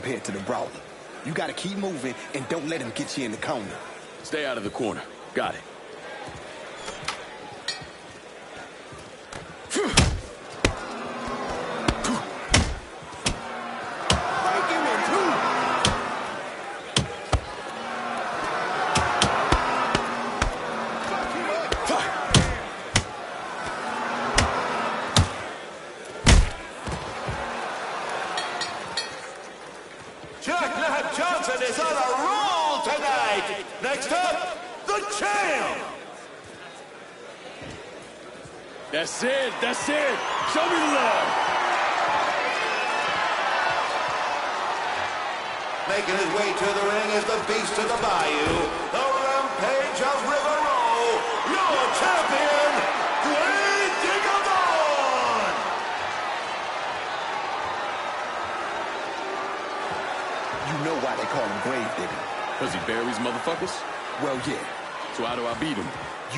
compared to the Brawler. You gotta keep moving and don't let him get you in the corner. Stay out of the corner. Got it.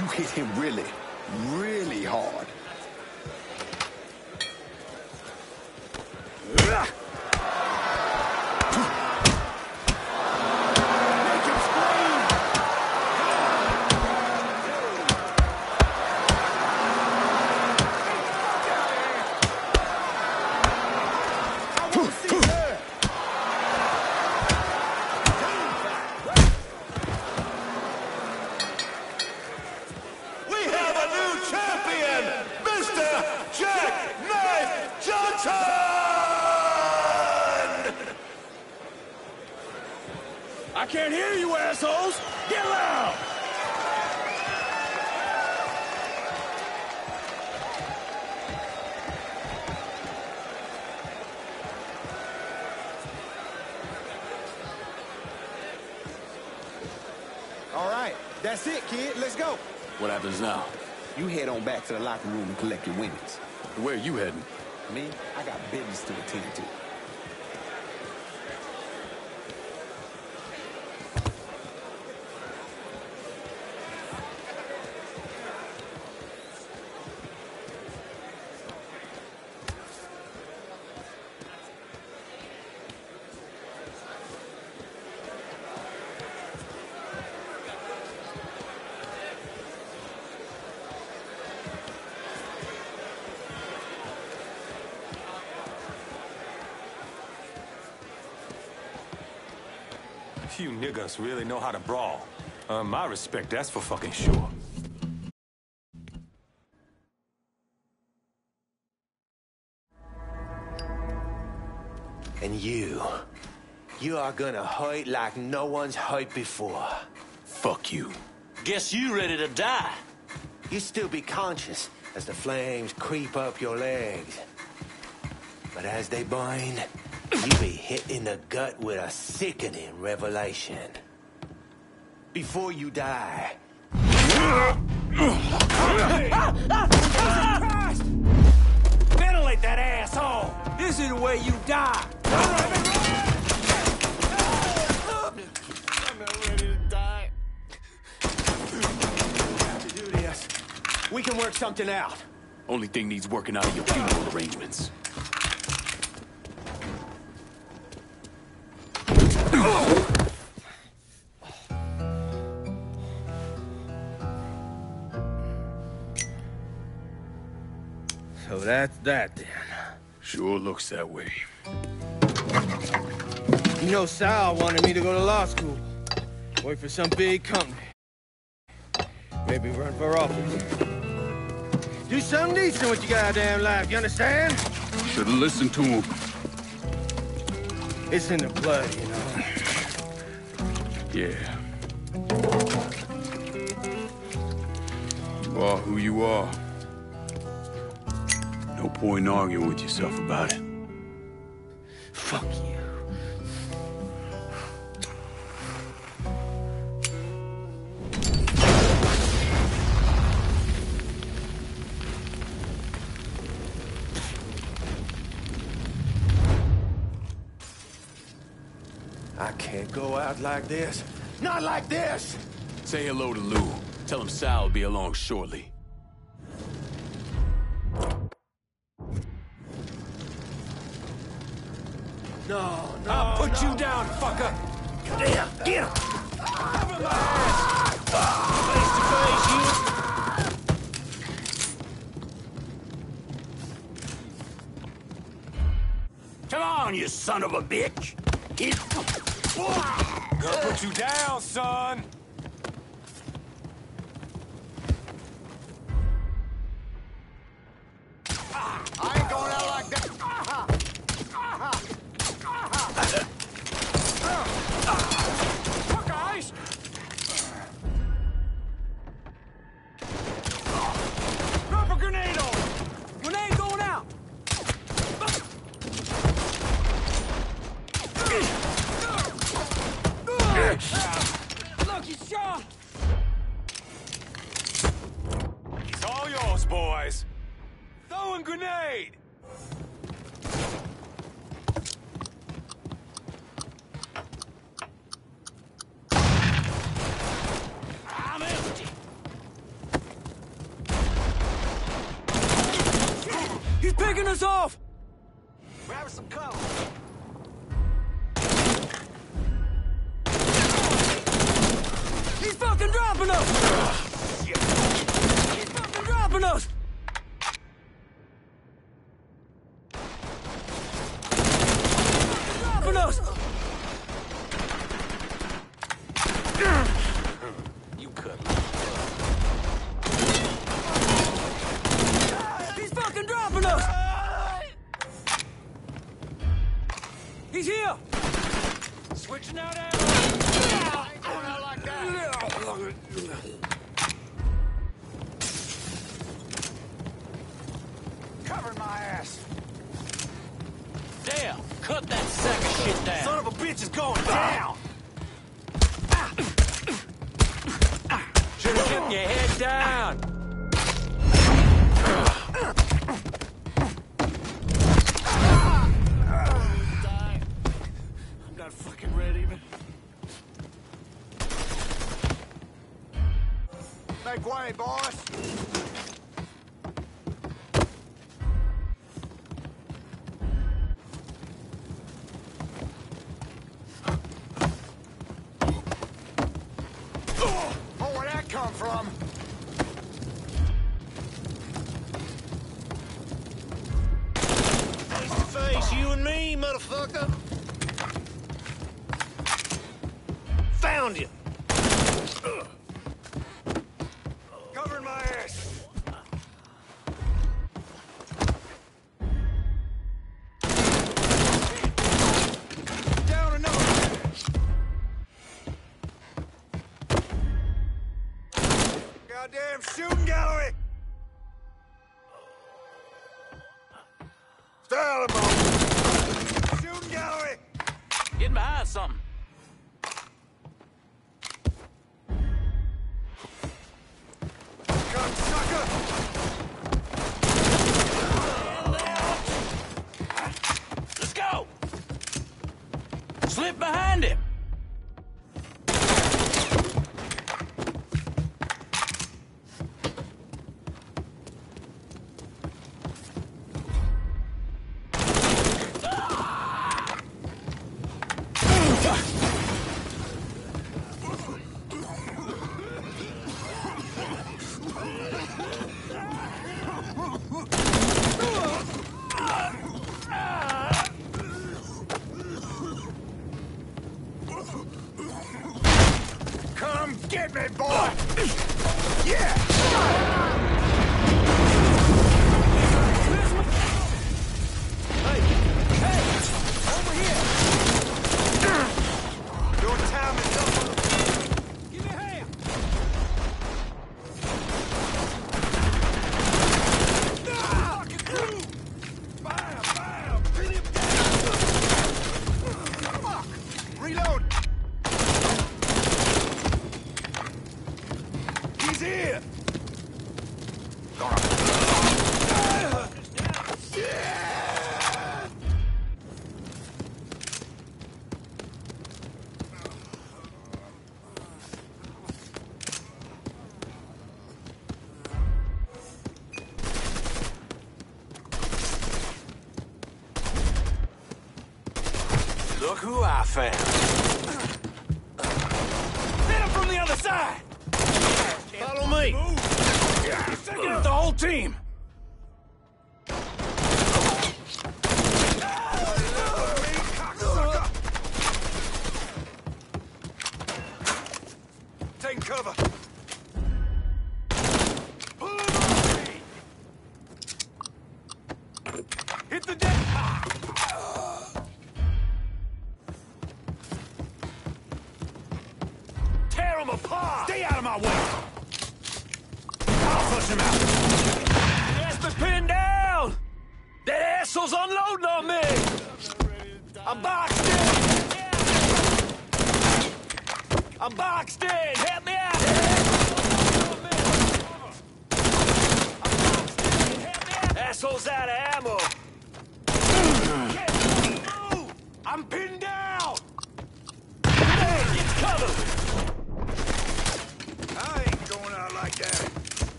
You hit him really, happens now? You head on back to the locker room and collect your winnings. Where are you heading? Me, I got business to attend to. Niggas really know how to brawl. Uh, my respect, that's for fucking sure. And you, you are gonna hurt like no one's hurt before. Fuck you. Guess you ready to die. You still be conscious as the flames creep up your legs. But as they burn, you be hit in the gut with a sickening revelation. Before you die, Ventilate that asshole. This is the way you die. I'm not ready to die. We have to do this, we can work something out. Only thing needs working out of your funeral arrangements. So that's that then. Sure looks that way. You know, Sal wanted me to go to law school. Work for some big company. Maybe run for office. Do something decent with your goddamn life, you understand? Should've listened to him. It's in the blood, you know? Yeah. You are who you are. No point in arguing with yourself about it. Fuck you. I can't go out like this. Not like this! Say hello to Lou. Tell him Sal will be along shortly. Get me, boy! Yeah!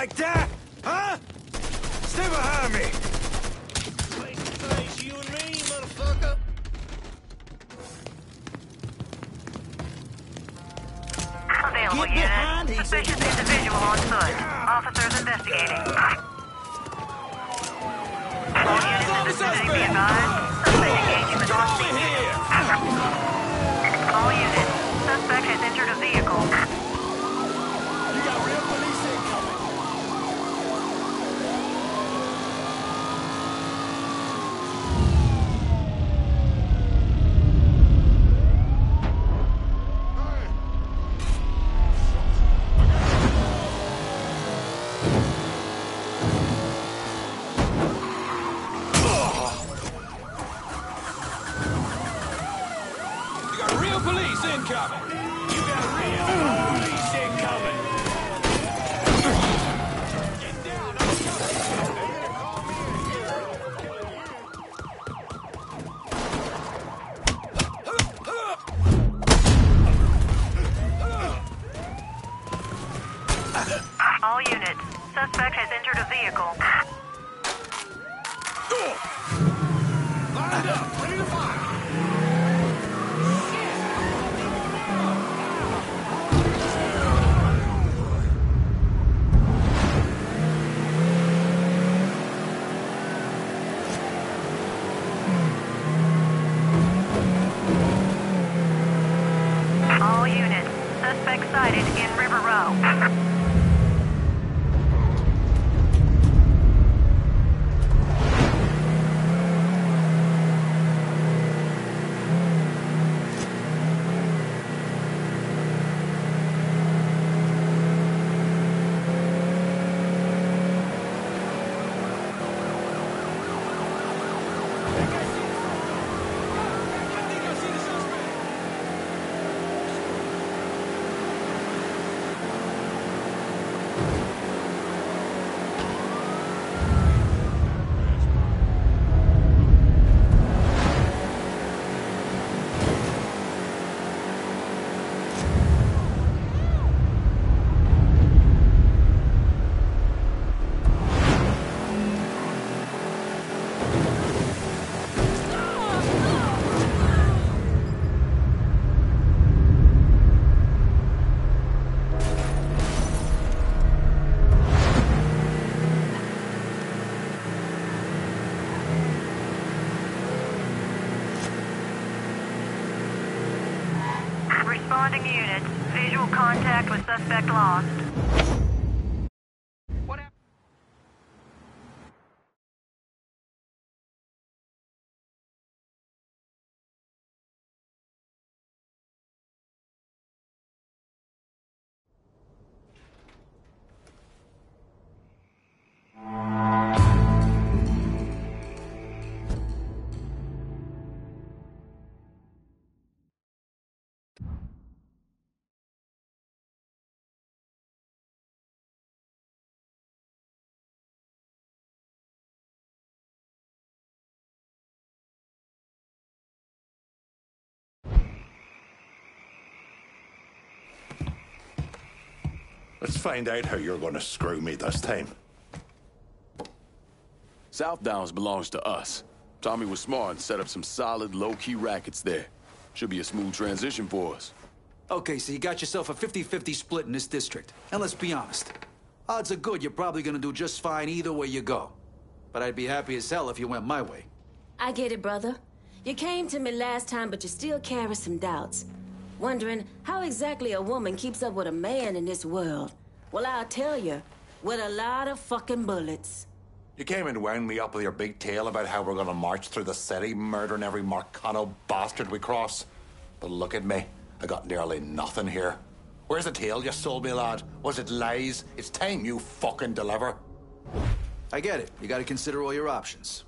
like that. All units, suspect has entered a vehicle. Lined up, ready to fire. Let's find out how you're going to screw me this time. South Downs belongs to us. Tommy was smart and set up some solid, low-key rackets there. Should be a smooth transition for us. Okay, so you got yourself a 50-50 split in this district. And let's be honest. Odds are good you're probably gonna do just fine either way you go. But I'd be happy as hell if you went my way. I get it, brother. You came to me last time, but you still carry some doubts. Wondering how exactly a woman keeps up with a man in this world. Well, I'll tell you, with a lot of fucking bullets. You came and wound me up with your big tale about how we're going to march through the city, murdering every Marcano bastard we cross. But look at me. I got nearly nothing here. Where's the tale you sold me, lad? Was it lies? It's time you fucking deliver. I get it. You gotta consider all your options.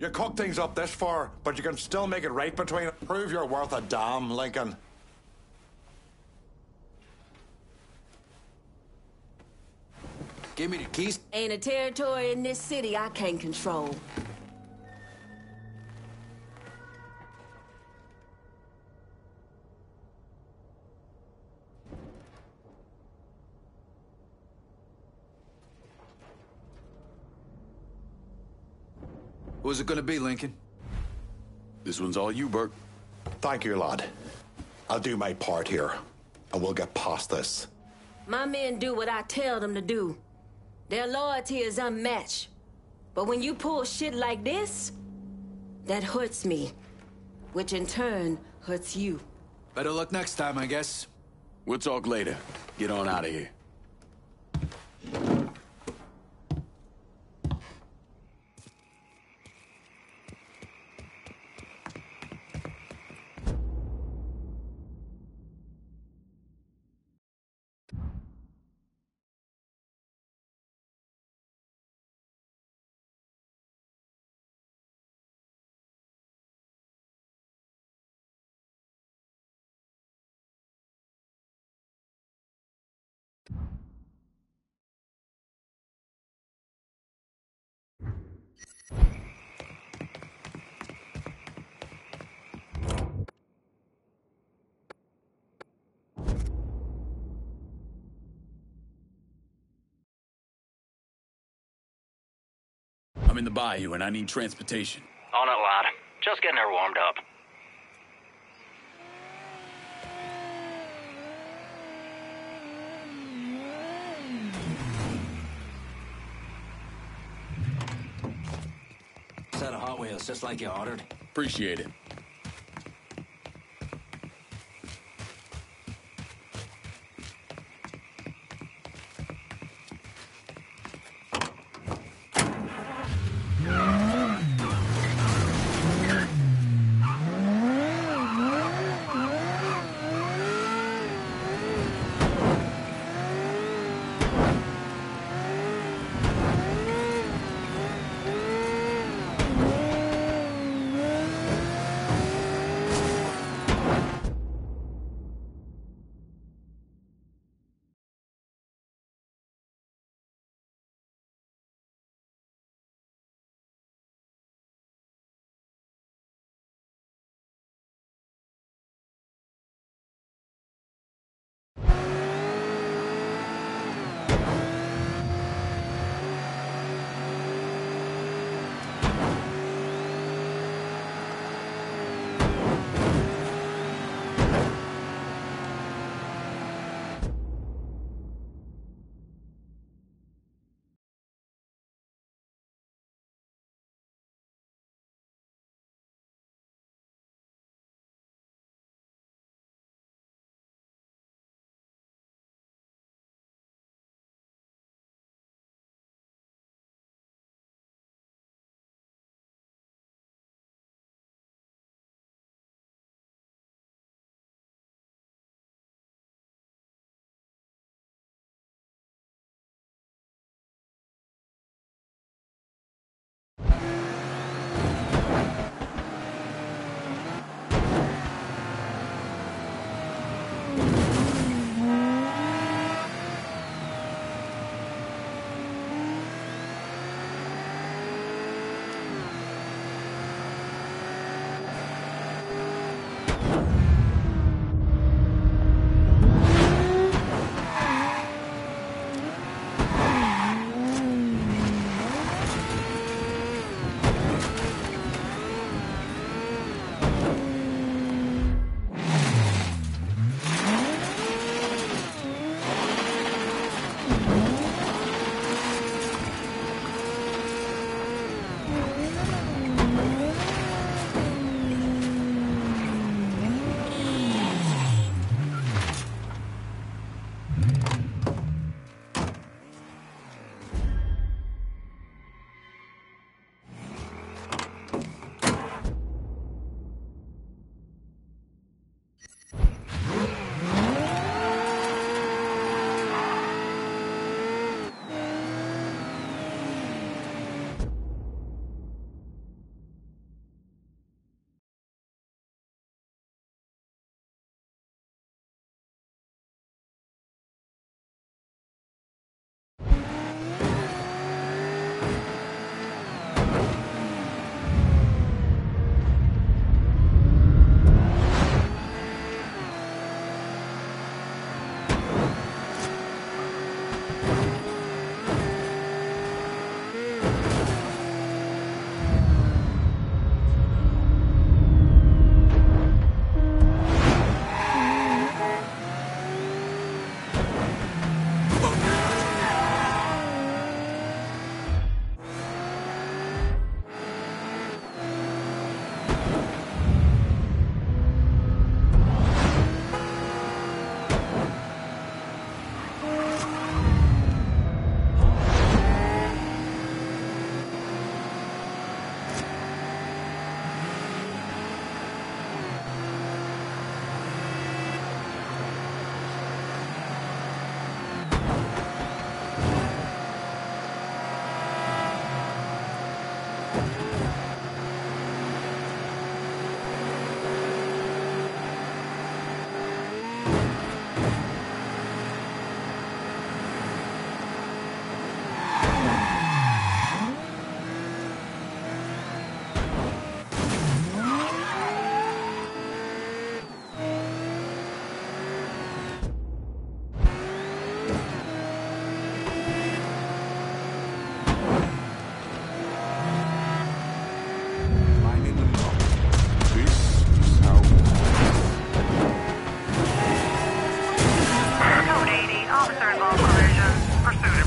You cook things up this far, but you can still make it right between. Prove you're worth a damn, Lincoln. Give me the keys. Ain't a territory in this city I can't control. Who's it gonna be, Lincoln? This one's all you, Burke. Thank you, lad. I'll do my part here, and we'll get past this. My men do what I tell them to do. Their loyalty is unmatched. But when you pull shit like this, that hurts me. Which in turn hurts you. Better luck next time, I guess. We'll talk later. Get on out of here. In the bayou and I need transportation. On it, lad. Just getting her warmed up. Set of Hot Wheels, just like you ordered. Appreciate it.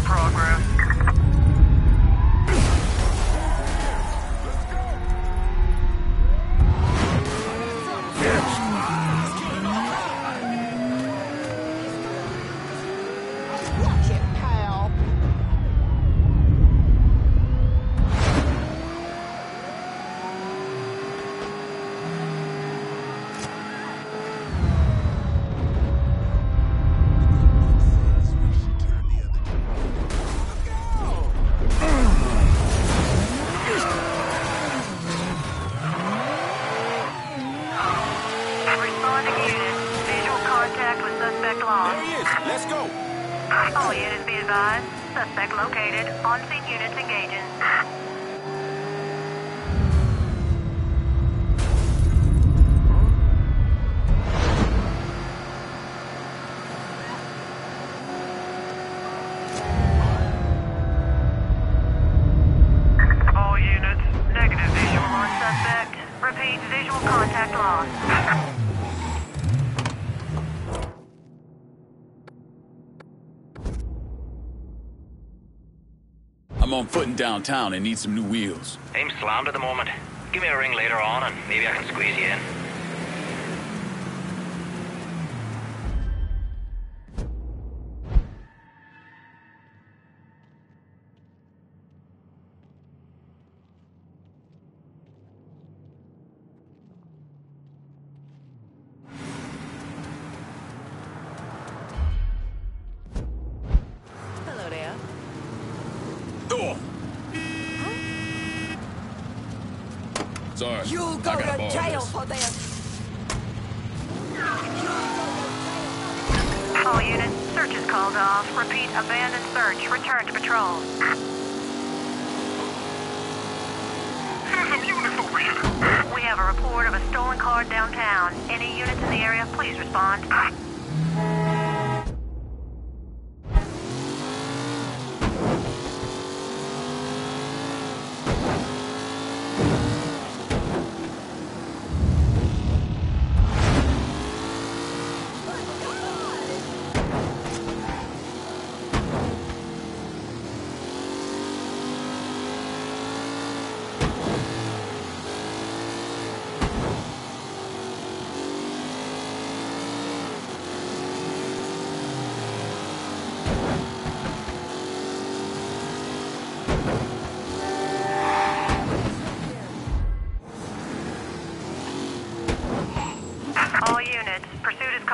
progress. Foot in downtown and need some new wheels. I'm slammed at the moment. Give me a ring later on and maybe I can squeeze you in.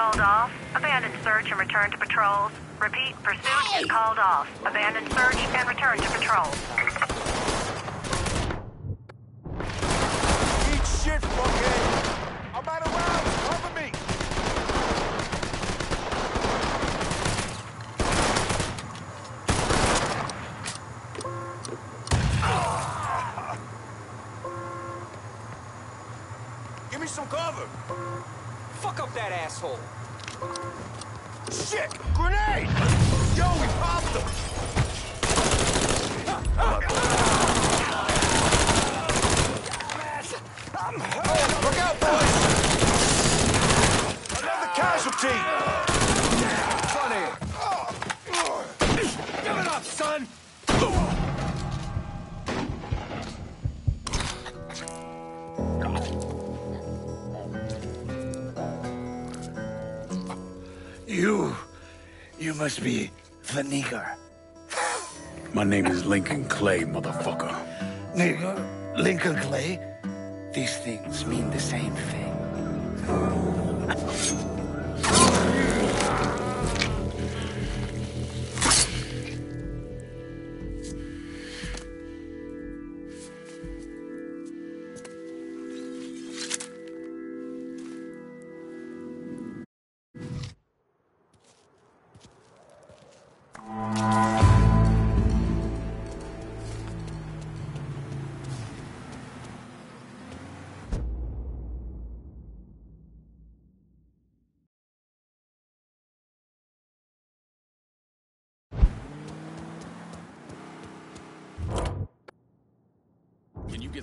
Called off. Abandon search and return to patrols. Repeat, pursuit is called off. Abandon search and return to patrols. Eat shit, fuckhead. I'm out of rounds. Cover me. Give me some cover. Fuck up that asshole. Shit! Grenade! Yo, we popped him! I'm hurt! Look out, boys! Another casualty! Must be the nigger. My name is Lincoln Clay, motherfucker. Nigger? Lincoln Clay? These things mean the same thing.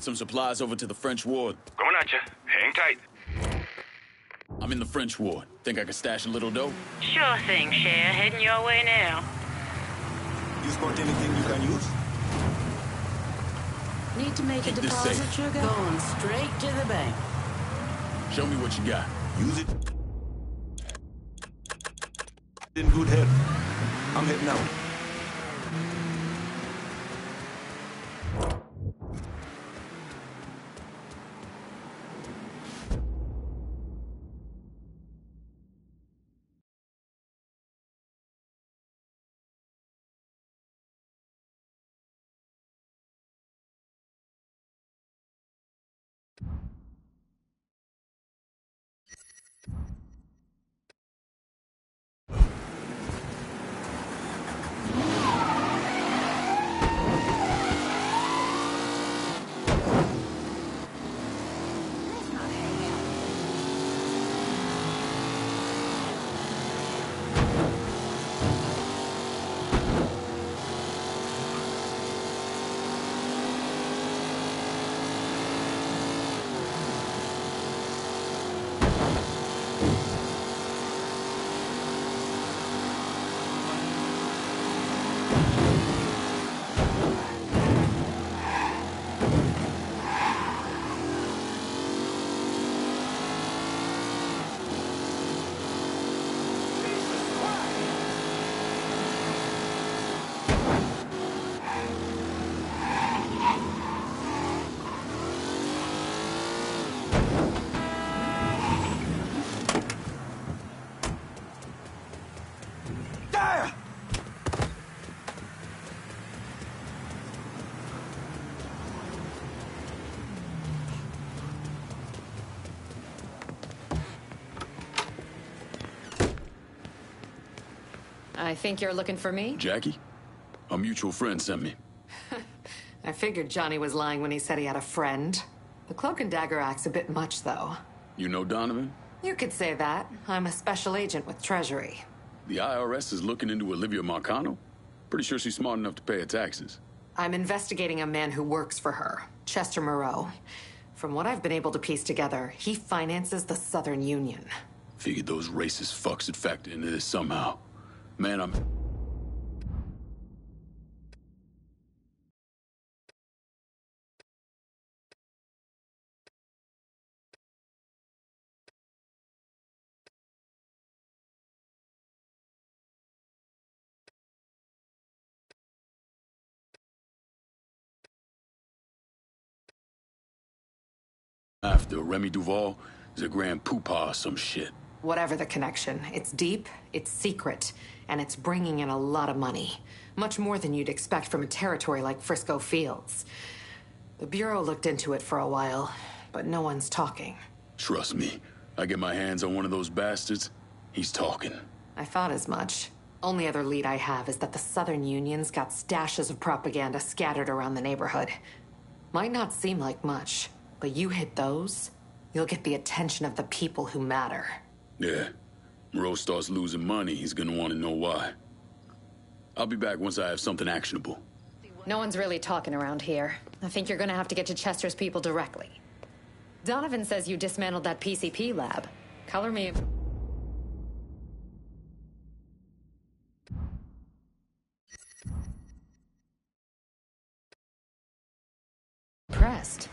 Some supplies over to the French ward? Coming at you. Hang tight. I'm in the French ward. Think I could stash a little dough? Sure thing, Cher. Heading your way now. You spot anything you can use? Need to make a Keep this deposit, sugar? Going straight to the bank. Show me what you got. Use it. In good health. I'm heading out. I think you're looking for me? Jackie? A mutual friend sent me. I figured Johnny was lying when he said he had a friend. The cloak and dagger act's a bit much, though. You know Donovan? You could say that. I'm a special agent with Treasury. The IRS is looking into Olivia Marcano? Pretty sure she's smart enough to pay her taxes. I'm investigating a man who works for her, Chester Moreau. From what I've been able to piece together, he finances the Southern Union. Figured those racist fucks had factored into this somehow. Man, I'm. After Remy Duval is a grand poopah or some shit. Whatever the connection, it's deep, it's secret, and it's bringing in a lot of money. Much more than you'd expect from a territory like Frisco Fields. The Bureau looked into it for a while, but no one's talking. Trust me, I get my hands on one of those bastards, he's talking. I thought as much. Only other lead I have is that the Southern Union's got stashes of propaganda scattered around the neighborhood. Might not seem like much, but you hit those, you'll get the attention of the people who matter. Yeah. Moreau starts losing money, he's gonna want to know why. I'll be back once I have something actionable. No one's really talking around here. I think you're gonna have to get to Chester's people directly. Donovan says you dismantled that PCP lab. Color me. Pressed.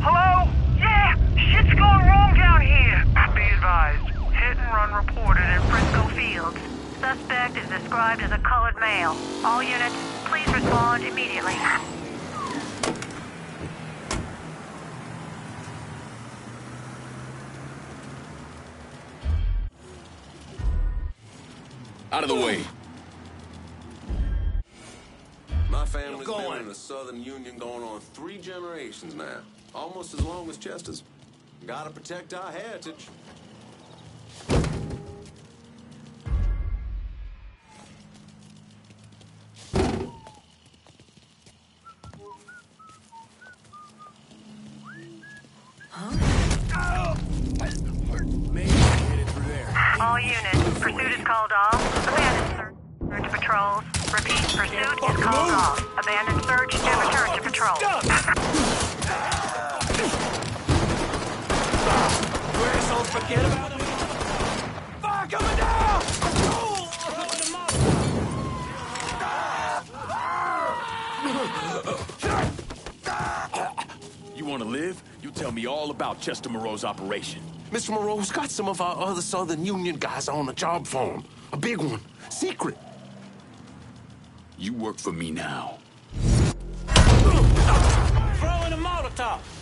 Hello? Yeah! Shit's going wrong down here! Be advised, hit and run reported in Frisco Fields. Suspect is described as a colored male. All units, please Please respond immediately. Out of the way. My family's been in the Southern Union going on three generations now. Almost as long as Chester's. Gotta protect our heritage. Chester Moreau's operation. Mr. Moreau's got some of our other Southern Union guys on a job for him. A big one. Secret. You work for me now. Throw in a Molotov!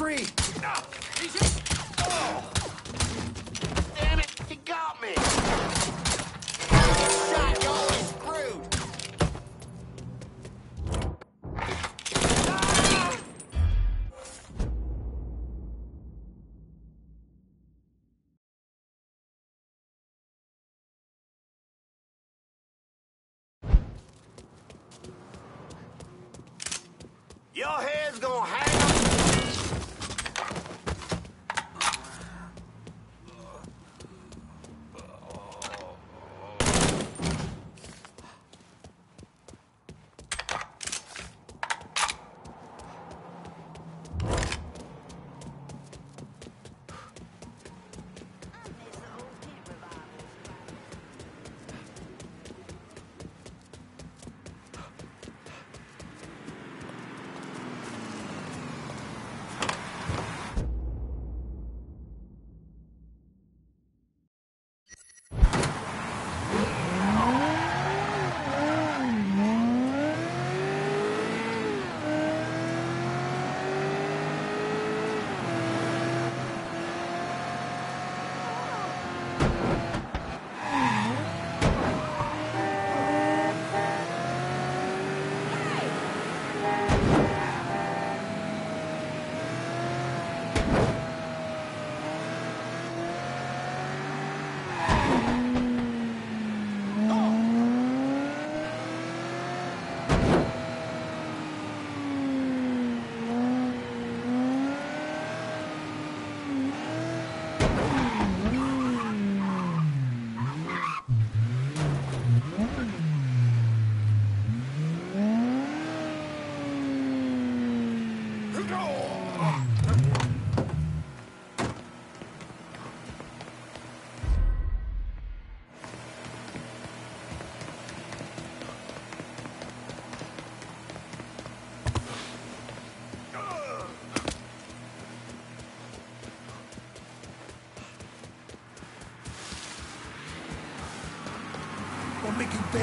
Can't break free. Damn it, he got me! Your head's gonna hang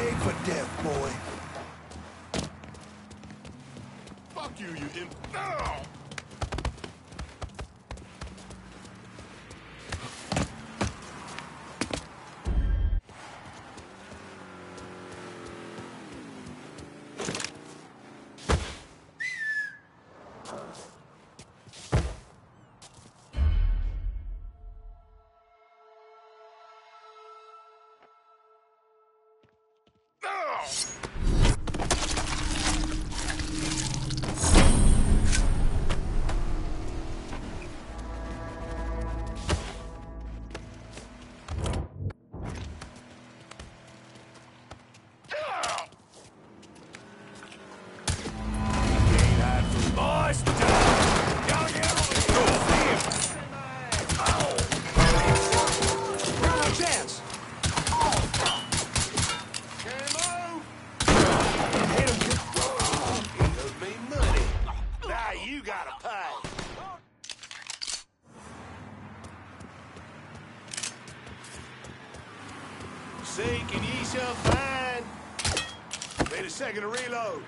you for death, Sink and ye shall find. Wait a second to reload.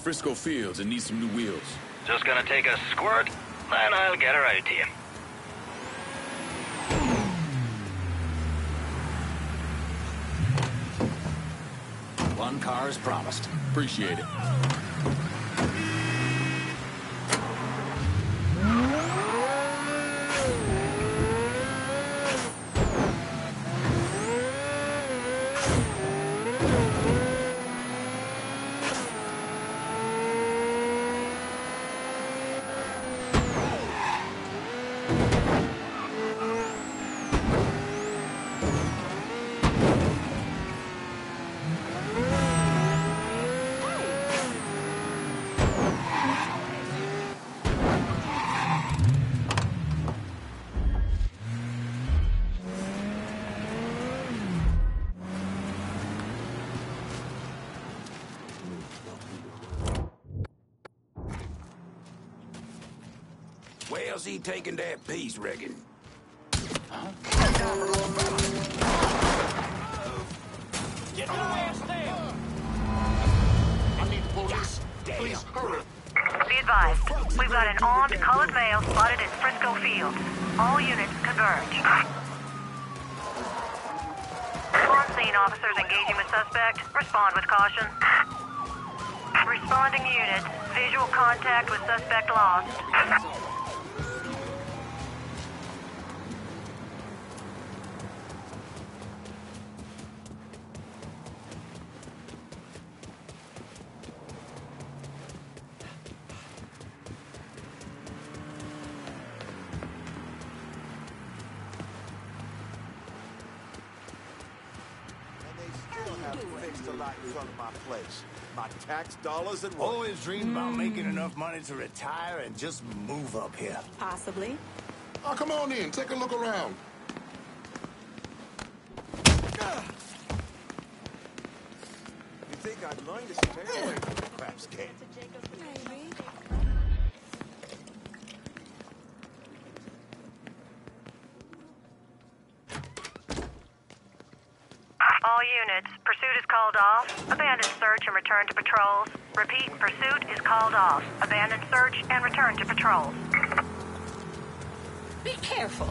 Frisco Fields and need some new wheels. Just gonna take a squirt, and I'll get her out to you. One car is promised. Appreciate it. Where's he taking that piece, reckon? Get your ass down! I need police. Please hurry. Be advised, we've got an armed colored male spotted in Frisco Field. All units converge. On scene officers engaging with suspect, respond with caution. Responding units, visual contact with suspect lost. And Always dreamed about making enough money to retire and just move up here. Possibly. Oh, come on in. Take a look around. You think I'd mind to stay away from the craps can? All units, pursuit is called off. Abandon search and return to patrols. Repeat, pursuit is called off. Abandon search and return to patrols. Be careful.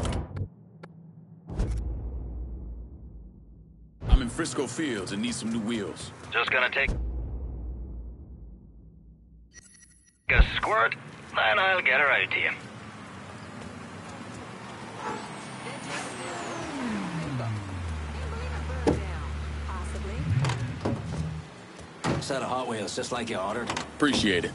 I'm in Frisco Fields and need some new wheels. Just gonna take a squirt, then I'll get her out to you. Set of Hot Wheels, just like you ordered. Appreciate it.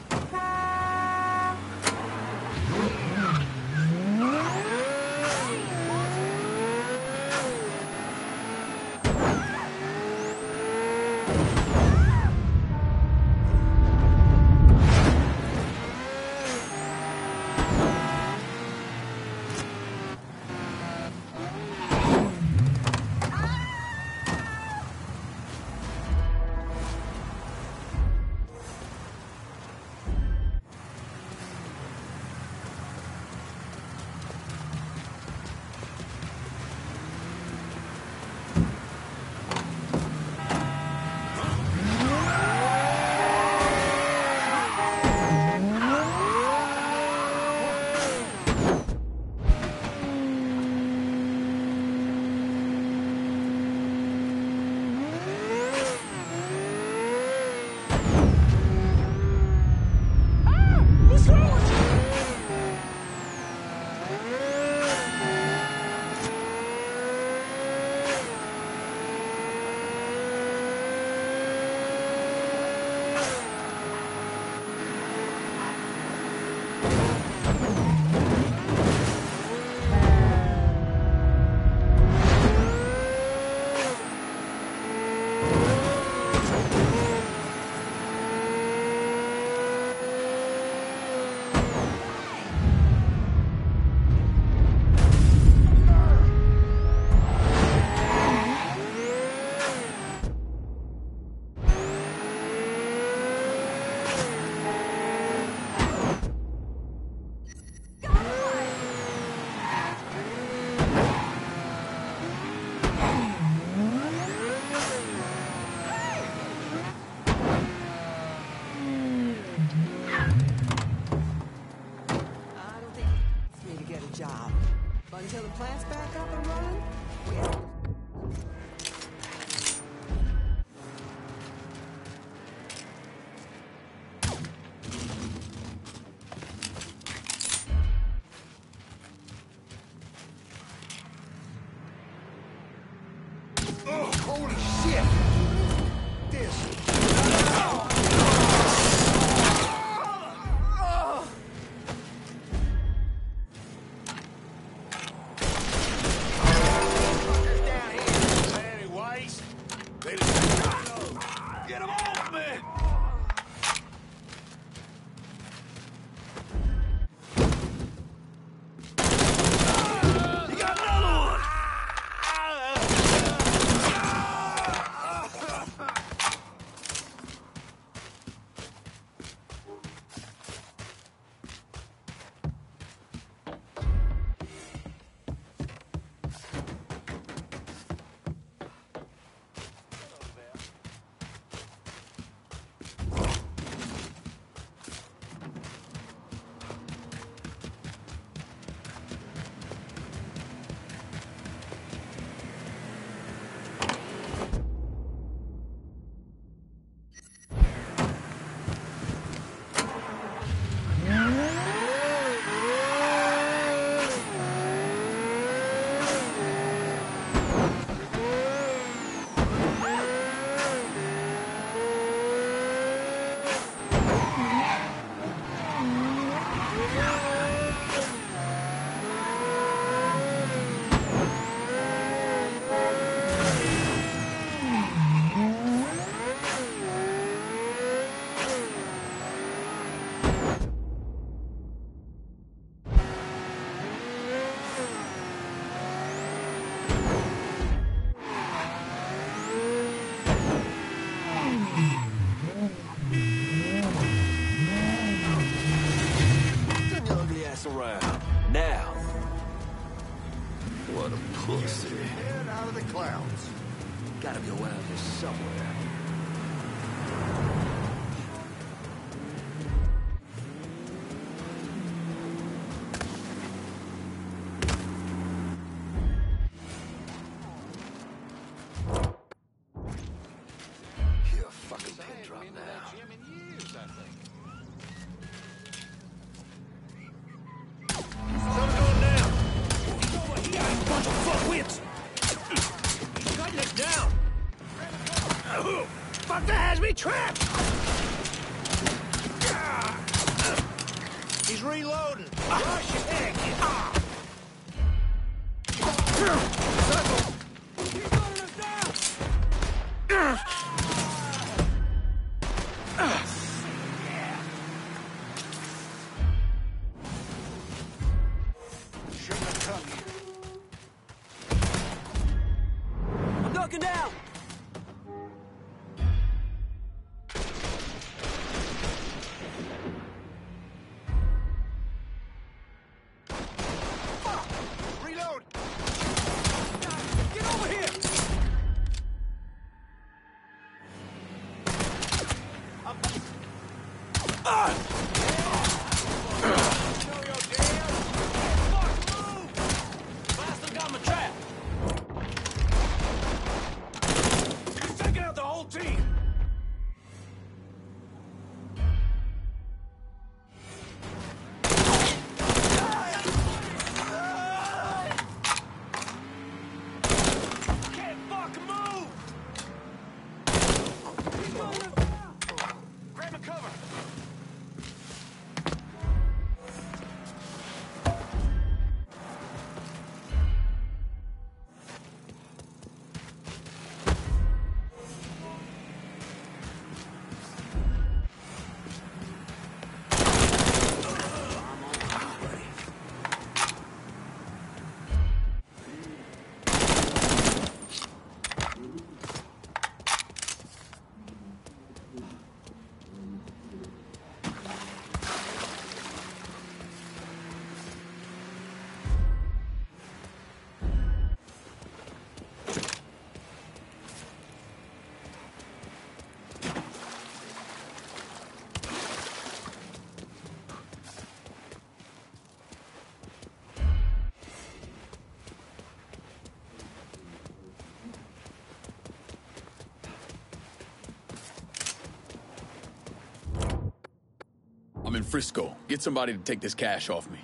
Frisco. Get somebody to take this cash off me.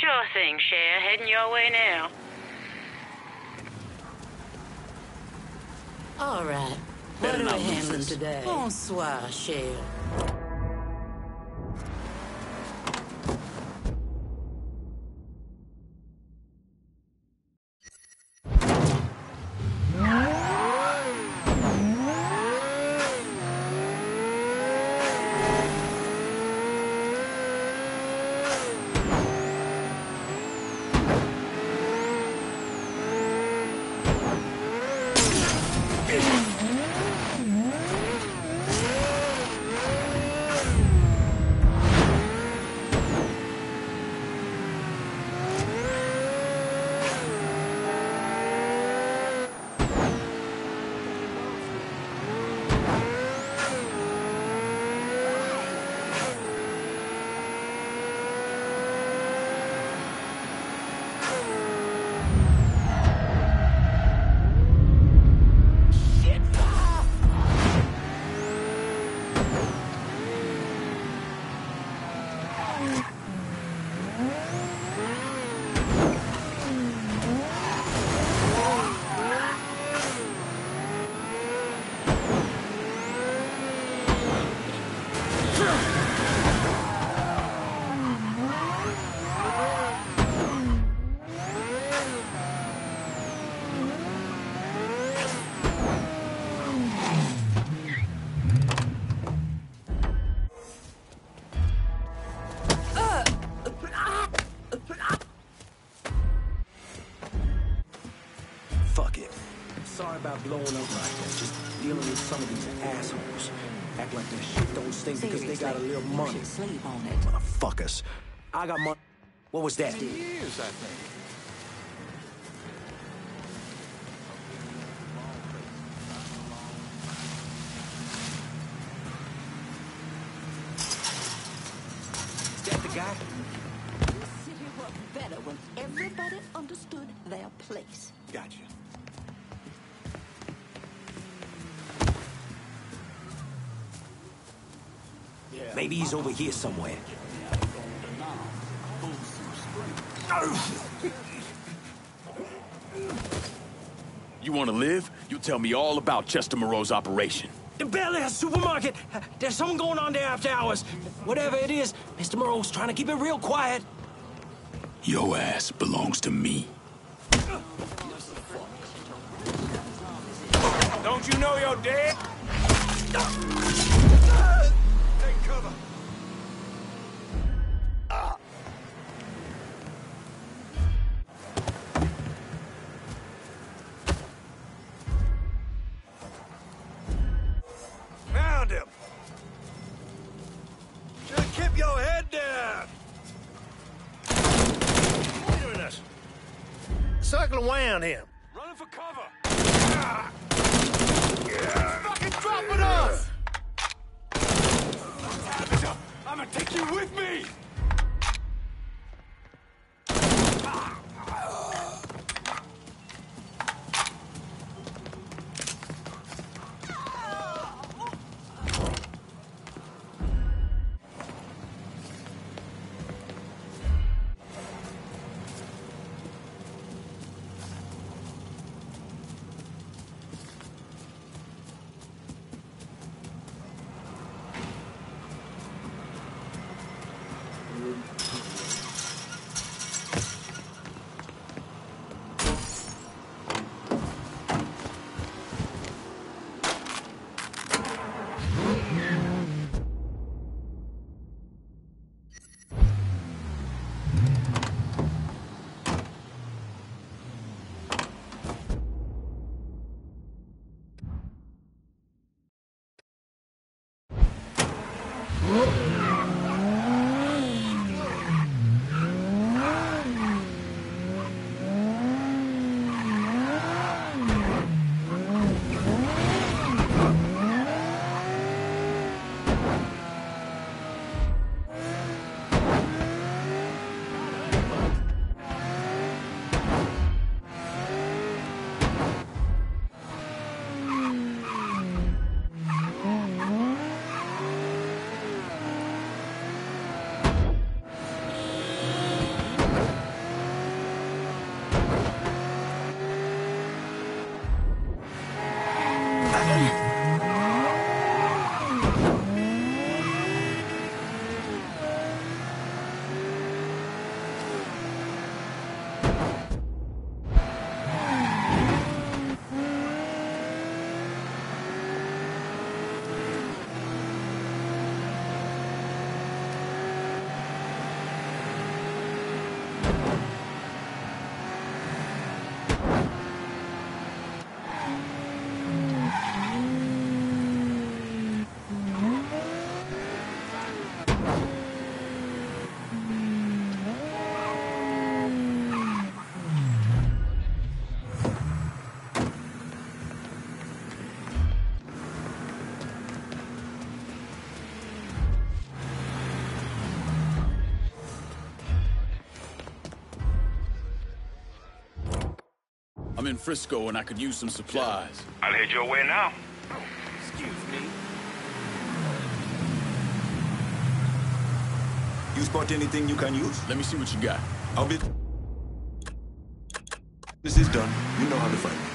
Sure thing, Cher. Heading your way now. All right. Better what do we handling today? Bonsoir, Cher. they got a little money. Sleep on it. Motherfuckers. I got money. What was that? Years, I think. That the guy? City better when everybody understood their place. Gotcha. Maybe he's over here somewhere. You want to live? You tell me all about Chester Moreau's operation. The Bel Air supermarket. There's something going on there after hours. Whatever it is, Mr. Moreau's trying to keep it real quiet. Your ass belongs to me. Don't you know you're dead? Circle around him. Running for cover. Ah. Yeah. Fucking drop it off! I'm gonna take you with me! In Frisco and I could use some supplies. I'll head your way now. Excuse me. You spot anything you can use? Let me see what you got. I'll be... This is done. You know how to fight.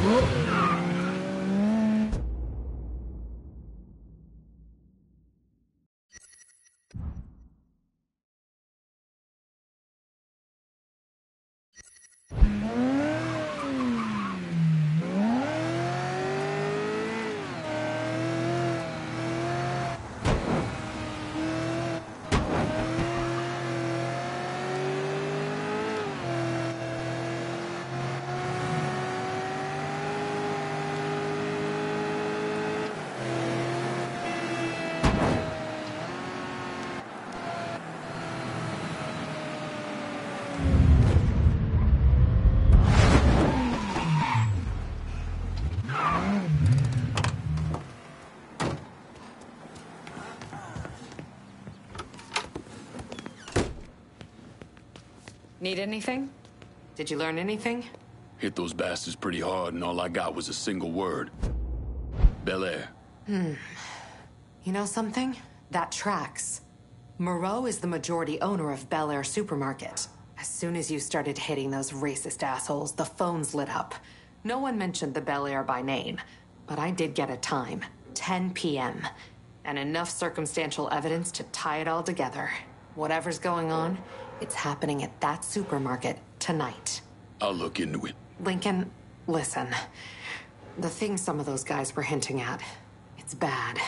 Mm-hmm. Need anything? Did you learn anything? Hit those bastards pretty hard, and all I got was a single word. Bel Air. Hmm. You know something? That tracks. Moreau is the majority owner of Bel Air Supermarket. As soon as you started hitting those racist assholes, the phones lit up. No one mentioned the Bel Air by name, but I did get a time 10 p.m. and enough circumstantial evidence to tie it all together. Whatever's going on, it's happening at that supermarket tonight. I'll look into it. Lincoln, listen. The thing some of those guys were hinting at, it's bad.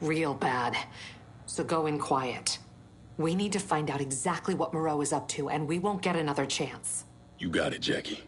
Real bad. So go in quiet. We need to find out exactly what Moreau is up to, and we won't get another chance. You got it, Jackie.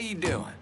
You doing?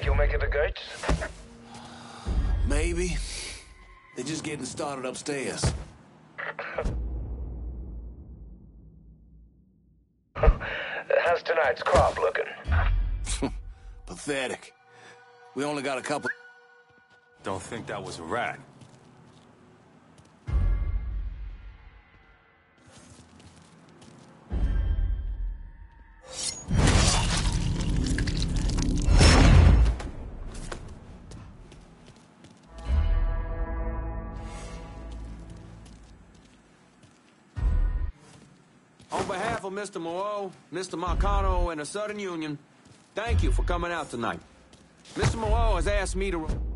Think you'll make it to gates? Maybe. They're just getting started upstairs. How's tonight's crop looking? Pathetic. We only got a couple. Don't think that was a rat. Mr. Moreau, Mr. Marcano, and the Southern Union, thank you for coming out tonight. Mr. Moreau has asked me to...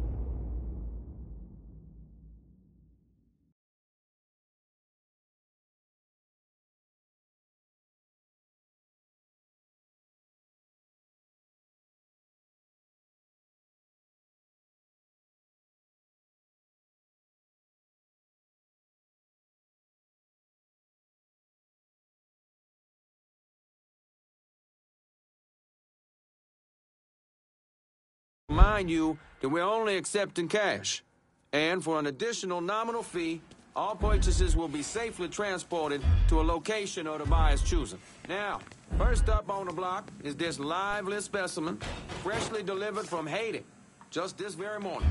Remind you that we're only accepting cash. And for an additional nominal fee, all purchases will be safely transported to a location of the buyer's choosing. Now, first up on the block is this lively specimen, freshly delivered from Haiti, just this very morning.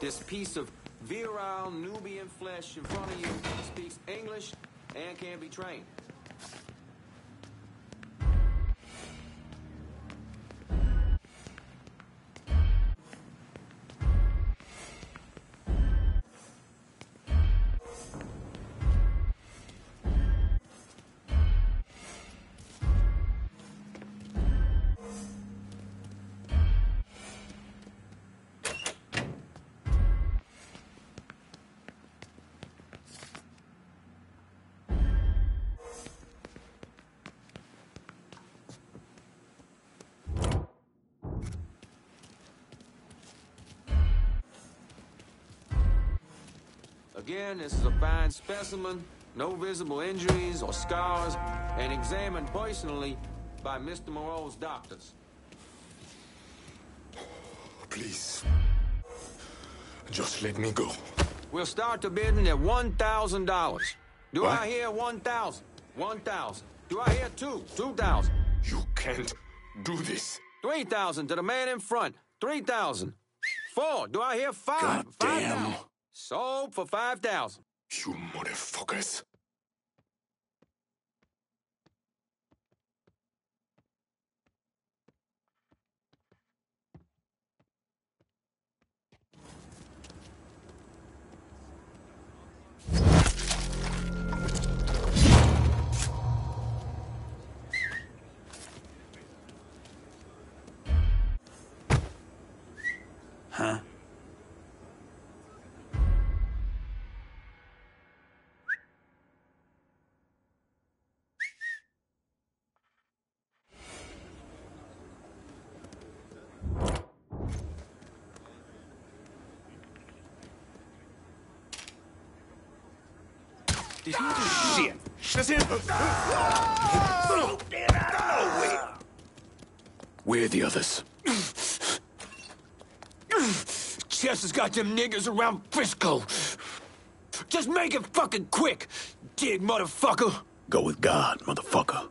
This piece of virile Nubian flesh in front of you speaks English and can be trained. Again, this is a fine specimen, no visible injuries or scars, and examined personally by Mr. Moreau's doctors. Please. Just let me go. We'll start the bidding at $1,000. Do What? I hear 1,000? 1,000. Do I hear two? 2,000. You can't do this. 3,000 to the man in front. 3,000. Four. Do I hear five? God Five damn. thousand. Sold for 5,000. You motherfuckers. Did he shit? That's him. Where are the others? Chester's got them niggas around Frisco. Just make it fucking quick, dig motherfucker. Go with God, motherfucker.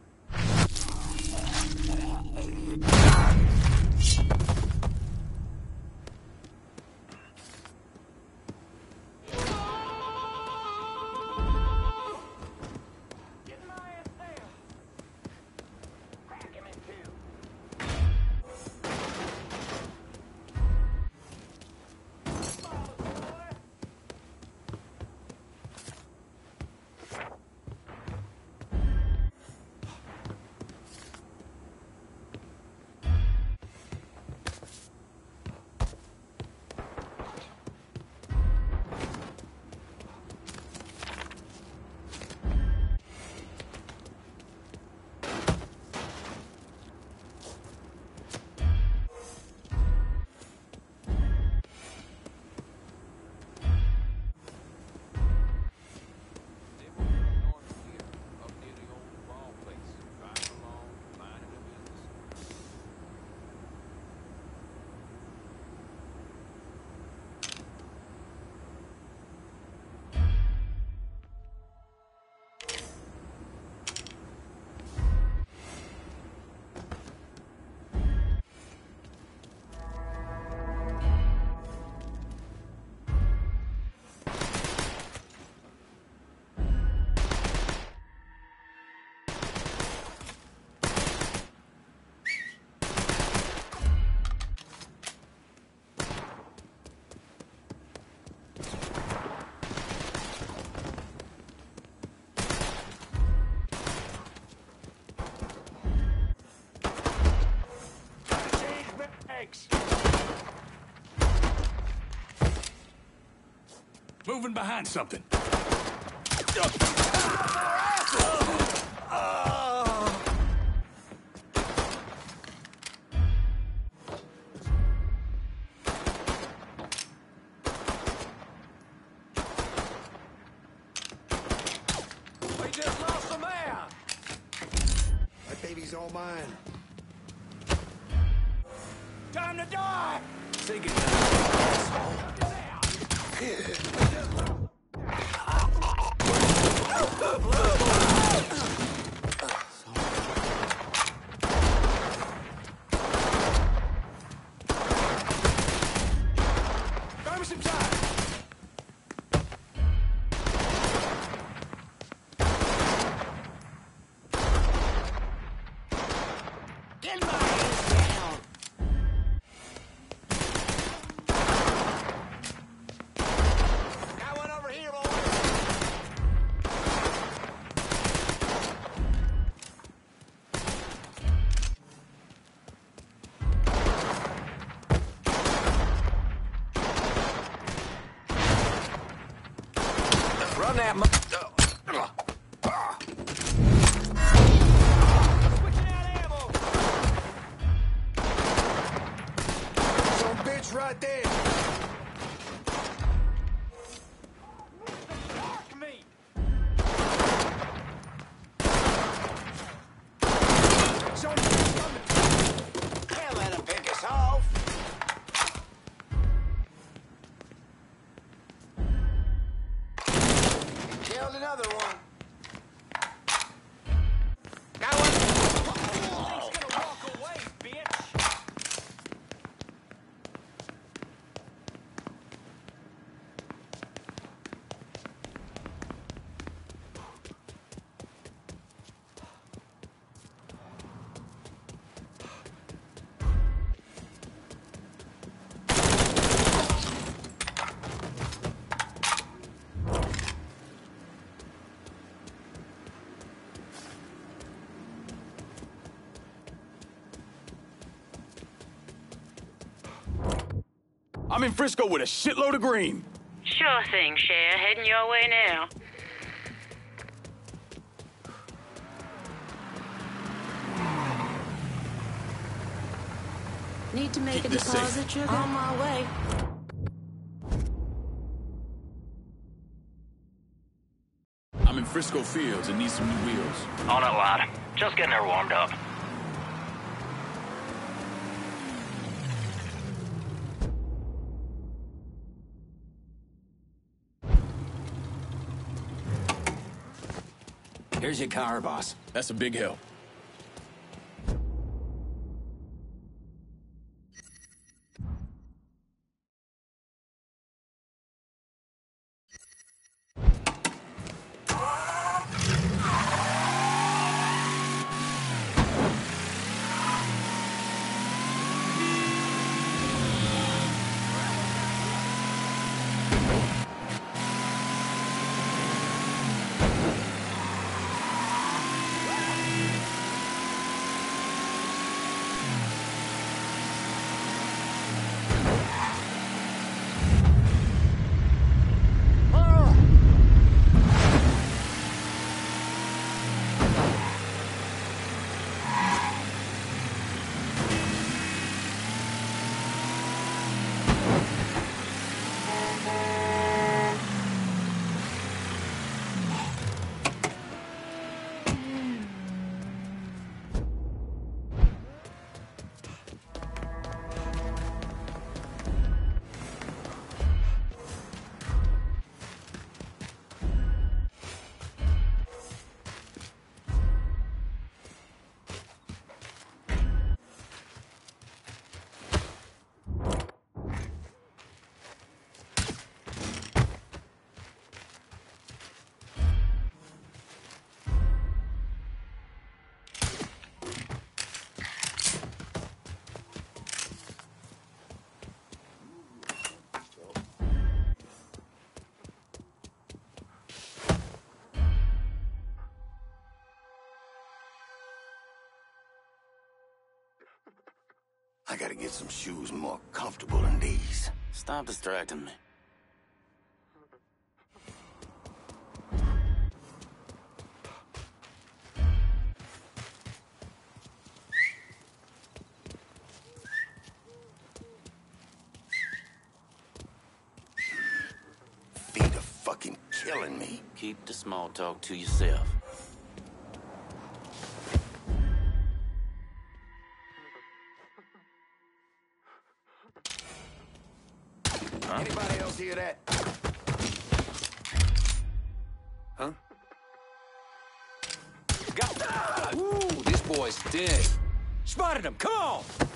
Moving behind something. I'm in Frisco with a shitload of green. Sure thing, Cher. Heading your way now. Need to make Keep a deposit, sugar? On my way. I'm in Frisco Fields and need some new wheels. On it, lad. Just getting her warmed up. Here's your car, boss. That's a big help. Gotta get some shoes more comfortable than these. Stop distracting me. Feet are fucking killing me. Keep the small talk to yourself. Huh? Got Ooh, this boy's dead. Spotted him. Come on.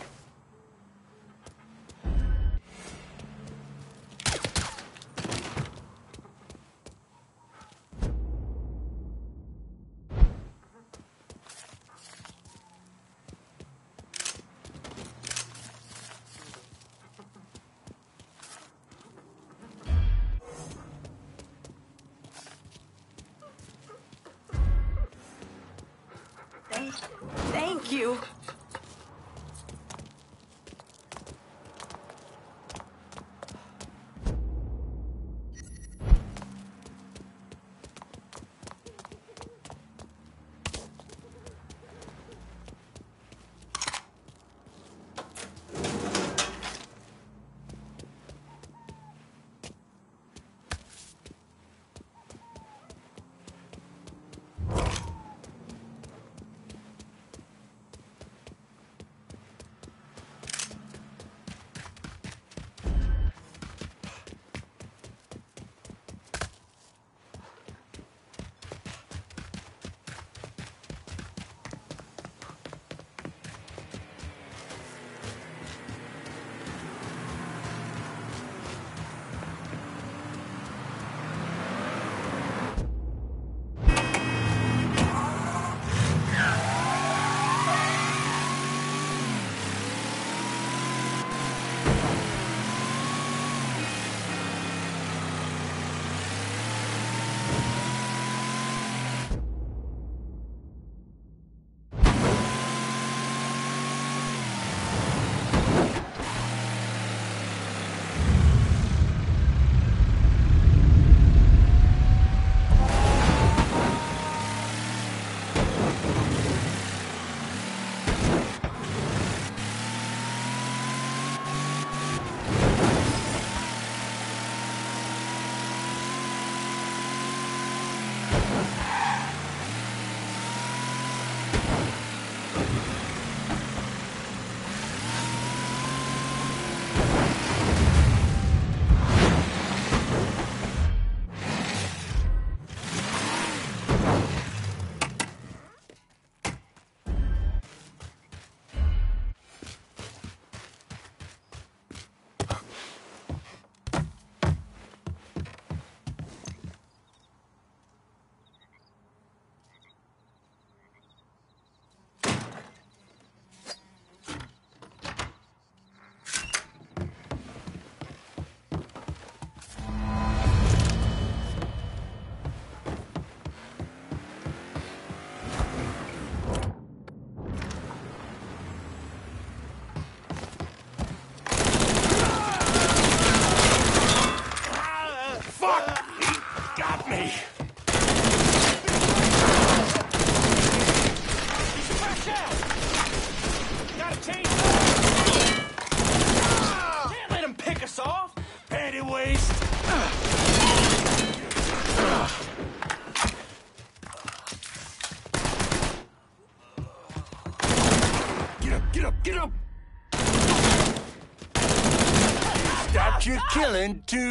Thank, you. Your killing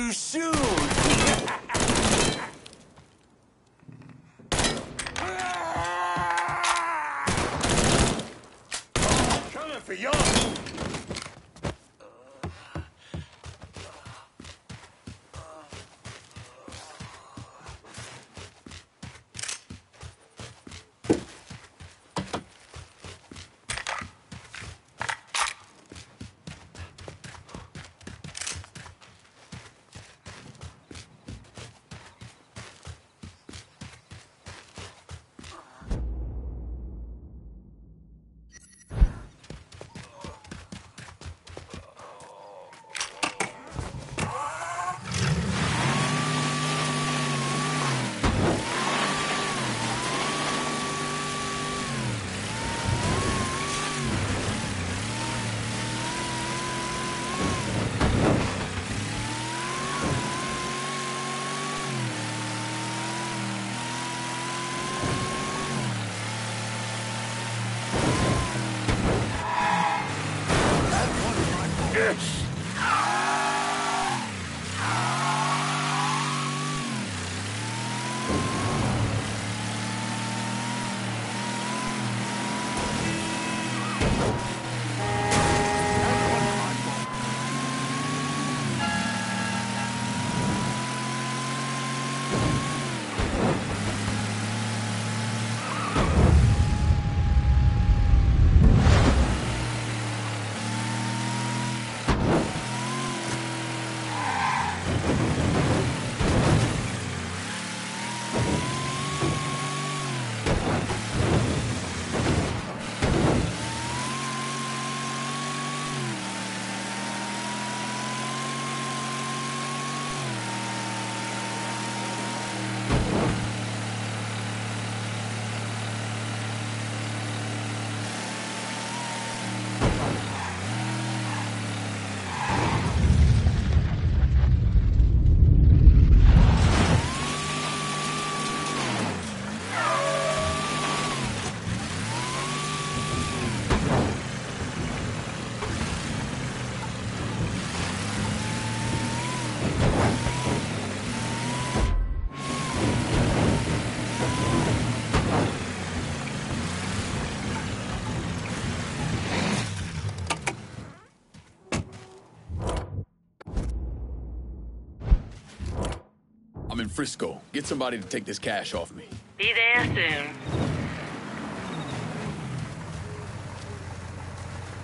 Frisco. Get somebody to take this cash off me. Be there soon.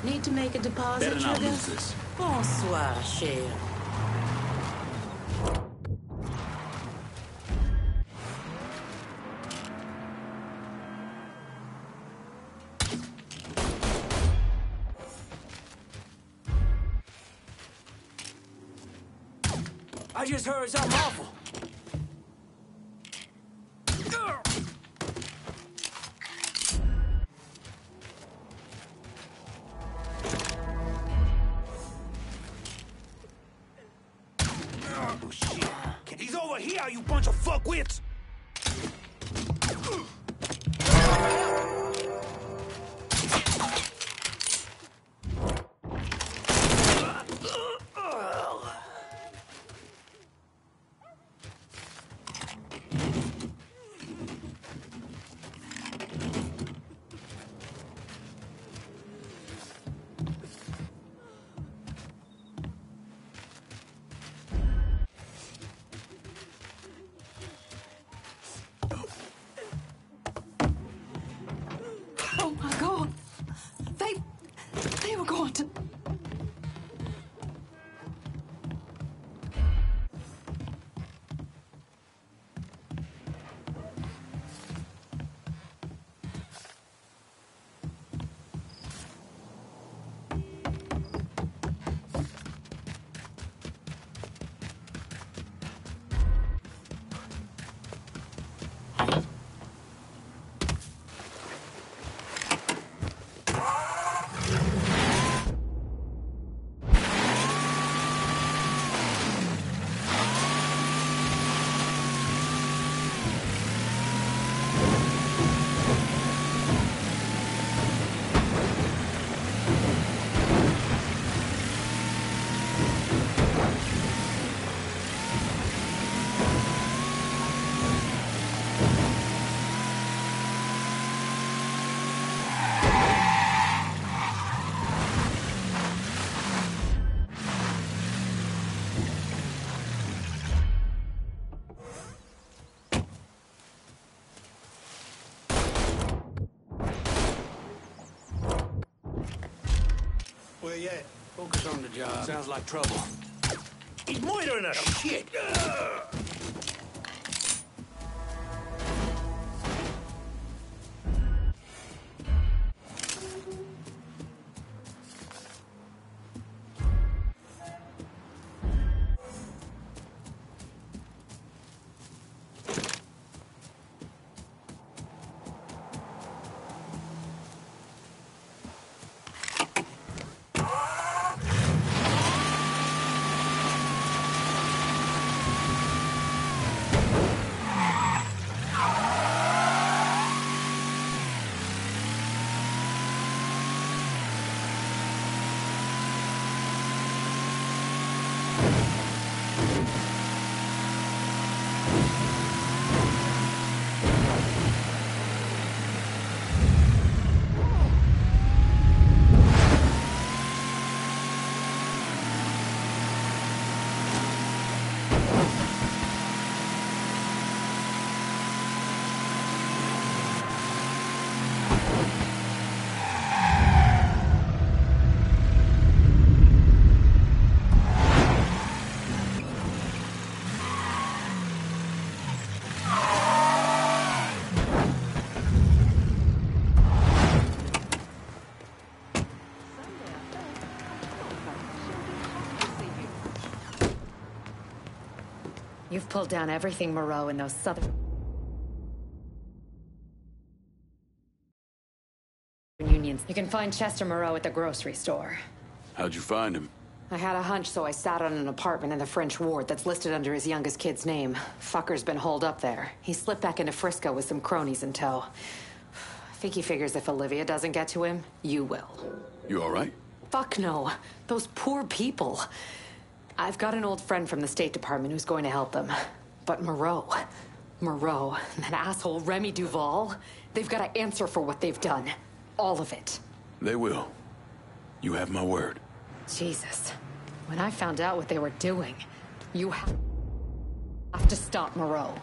Need to make a deposit, Better not lose this. Bonsoir, cher. I just heard something awful. Job. Sounds like trouble. He's murdering us. Shit. You've pulled down everything Moreau in those southern unions. You can find Chester Moreau at the grocery store. How'd you find him? I had a hunch, so I sat on an apartment in the French ward that's listed under his youngest kid's name. Fucker's been holed up there. He slipped back into Frisco with some cronies in tow. I think he figures if Olivia doesn't get to him, you will. You all right? Fuck no. Those poor people. I've got an old friend from the State Department who's going to help them. But Moreau, Moreau, and that asshole Remy Duval, they've got to answer for what they've done. All of it. They will. You have my word. Jesus. When I found out what they were doing, you have to stop Moreau.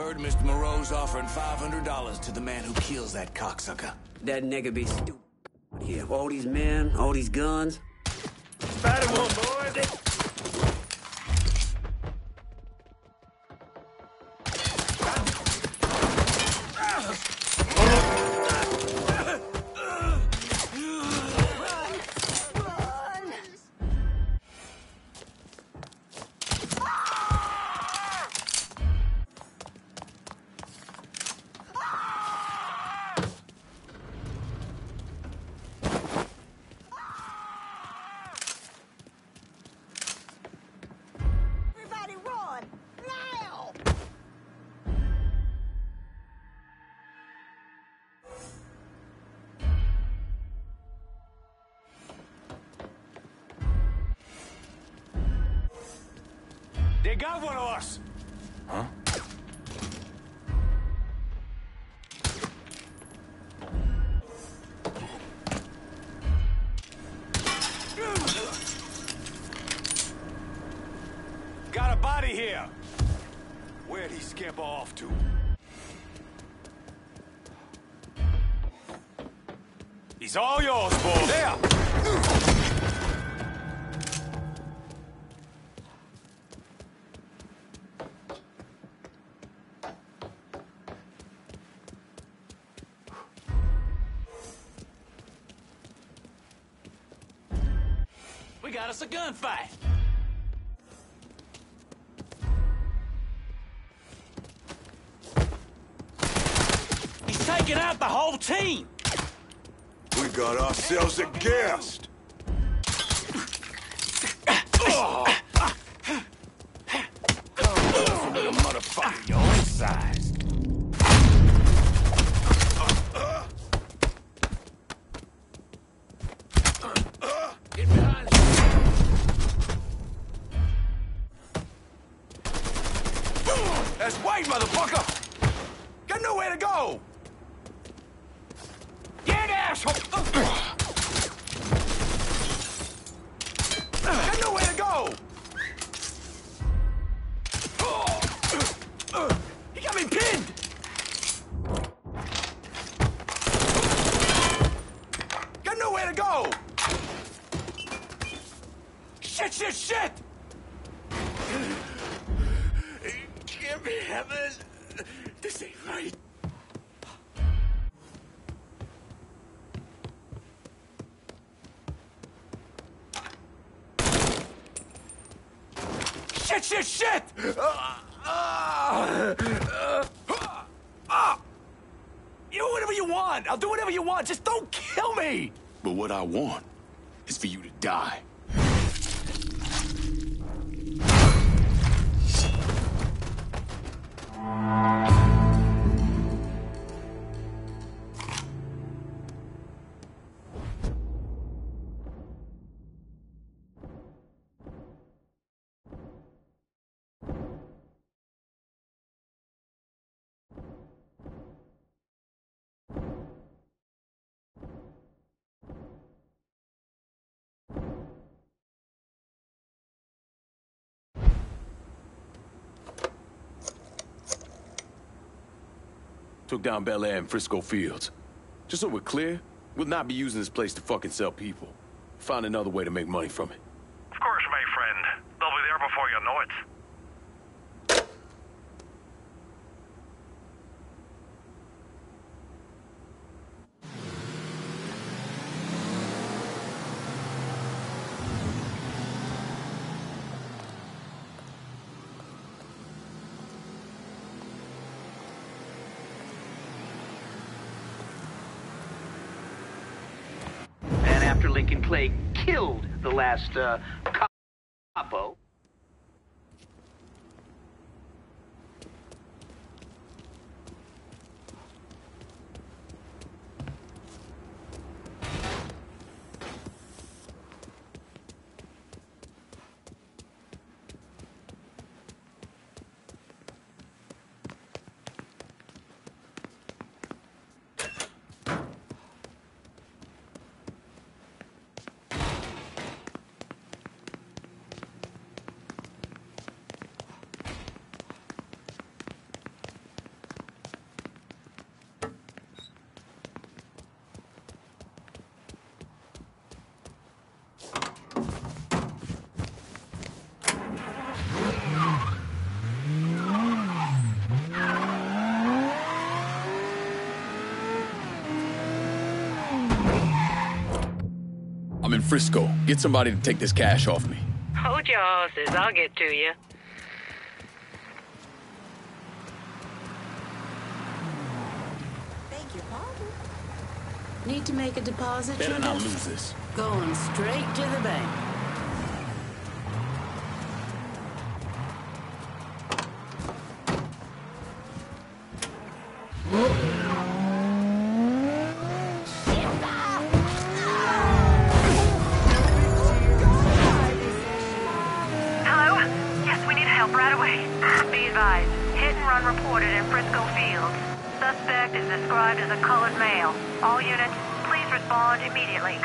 Heard Mr. Moreau's offering $500 to the man who kills that cocksucker. That nigga be stupid. Here, all these men, all these guns. Spider one, boys. Got one of us. Got us a gunfight. He's taking out the whole team. We got ourselves a guest. Shit, shit, shit. Give me heaven. This ain't right. Shit, shit, shit! You do whatever you want. I'll do whatever you want. Just don't kill me. But what I want is for you to die. Took down Bel Air and Frisco Fields. Just so we're clear, we'll not be using this place to fucking sell people. Find another way to make money from it. Of course, my friend. They'll be there before you know it. And after Lincoln Clay killed the last uh, Frisco. Get somebody to take this cash off me. Hold your horses. I'll get to you. Need to make a deposit, Better Trigger? not lose this. Going straight to the bank. Male. All units, please respond immediately.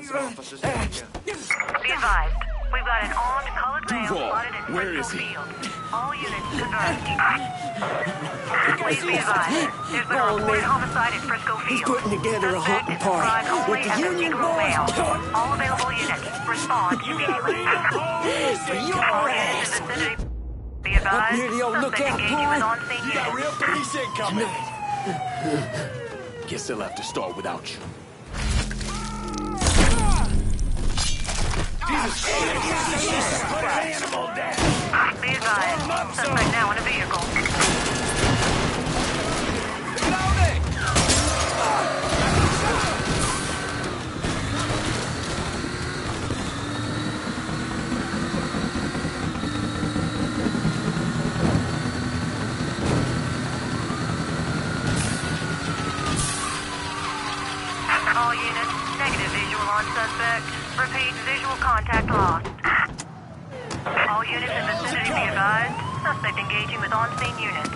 Be advised. We've got an armed colored male Duval, spotted in where Frisco is he? Field. All units converge. Please be advised. There's been a reported homicide at Frisco Field. He's putting together a hunting party with the Union boys. male. All available units respond immediately. your All ass. units in the vicinity. Be advised. near the old suspect lookout engaging with point. on-scene You got real police incoming. Guess they'll have to start without you. Be advised. Suspect now in a vehicle. Contact lost. All units in vicinity be advised. Suspect engaging with on-scene units.